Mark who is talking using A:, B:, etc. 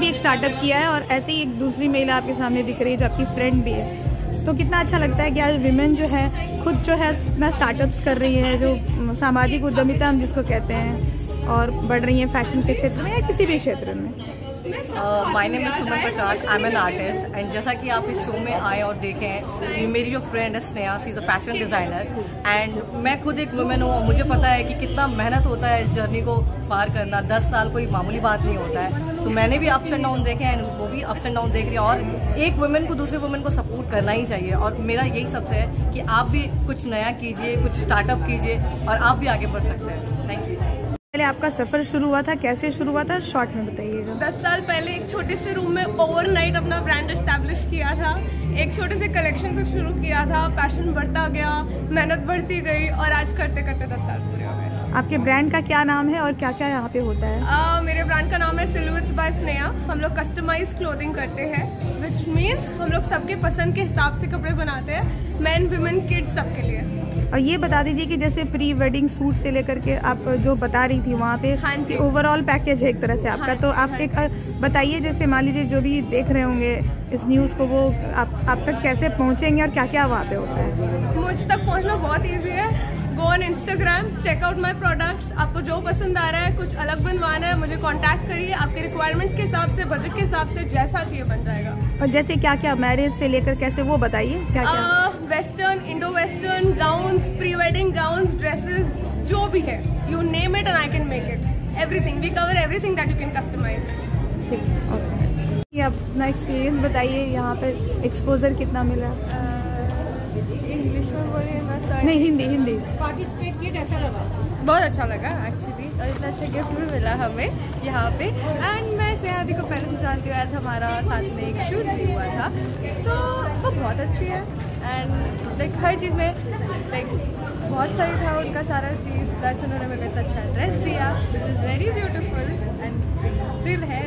A: भी एक स्टार्टअप किया है और ऐसे ही एक दूसरी महिला आपके सामने दिख रही है जो आपकी फ्रेंड भी है। तो कितना अच्छा लगता है कि आज विमेन जो है, खुद जो है इतना स्टार्टअप्स कर रही है, जो सामाजिक उद्यमिता हम जिसको कहते हैं, और बढ़ रही है फ़ैशन के क्षेत्र में या किसी भी क्षेत्र में।
B: My name is Suman Prakash I am an artist and जैसा कि आप इस शो में आए और देखें मेरी जो फ्रेंड है Sneha she is a fashion designer and मैं खुद एक वुमेन हूँ मुझे पता है कि कितना मेहनत होता है इस जर्नी को पार करना। दस साल कोई मामूली बात नहीं होता है। तो मैंने भी अप्स एंड डाउन देखे एंड वो भी अप्स एंड डाउन देख रही है। और एक वुमेन को दूसरे वुमेन को सपोर्ट करना ही चाहिए। और मेरा यही सबसे है कि आप भी कुछ नया कीजिए, कुछ स्टार्टअप कीजिए और आप भी आगे बढ़ सकते हैं। थैंक यू
A: पहले आपका सफ़र शुरू हुआ था कैसे शुरू हुआ था? शॉर्ट में बताइएगा।
C: दस साल पहले एक छोटे से रूम में ओवरनाइट अपना ब्रांड एस्टेब्लिश किया था। एक छोटे से कलेक्शन से शुरू किया था। पैशन बढ़ता गया मेहनत बढ़ती गई और आज करते करते दस साल पूरे हो गए।
A: आपके ब्रांड का क्या नाम है और क्या क्या यहाँ पे होता है?
C: आ, मेरे ब्रांड का नाम है सिलविट्स बाय स्नेहा हम लोग कस्टमाइज क्लोथिंग करते हैं विच मीन्स हम लोग सबके पसंद के हिसाब से कपड़े बनाते हैं। मैन वुमेन किड्स सबके लिए।
A: और ये बता दीजिए कि जैसे प्री वेडिंग सूट से लेकर के आप जो बता रही थी वहाँ पे
C: हाँ जी।
A: ओवरऑल पैकेज है एक तरह से आपका।
C: हाँ
A: तो आप
C: हाँ
A: एक बताइए जैसे मान लीजिए जो भी देख रहे होंगे इस न्यूज़ को वो आप आप तक कैसे पहुँचेंगे और क्या क्या वहाँ पे होता है?
C: मुझ तक पहुँचना बहुत ईजी है। Go on Instagram check out my products आपको जो पसंद आ रहा है कुछ अलग बनवाना है मुझे कांटेक्ट करिए। आपके रिक्वायरमेंट्स के हिसाब से बजट के हिसाब से जैसा चाहिए बन जाएगा।
A: और जैसे क्या क्या मैरिज से लेकर कैसे वो बताइए क्या क्या
C: western Indo western gowns pre wedding gowns dresses जो भी है you name it and I can make it everything we cover everything that you can customize
A: ठीक ओके ये अपना एक्सपीरियंस बताइए यहाँ पे एक्सपोजर कितना मिला?
C: इंग्लिश में बोलिए मैं
A: नहीं हिंदी हिंदी।
C: पार्टिसिपेट किए कैसा लगा? बहुत अच्छा लगा एक्चुअली और इतना अच्छा गिफ्ट भी मिला हमें यहाँ पे। एंड मैं स्नेहादी को पहले से जानती हूँ आज हमारा साथ में एक शूट भी हुआ था। तो वो बहुत अच्छी है। एंड लाइक हर चीज़ में लाइक बहुत सही था उनका सारा चीज़। प्लस उन्होंने मेरे को इतना अच्छा ड्रेस दिया which is very beautiful and दिल है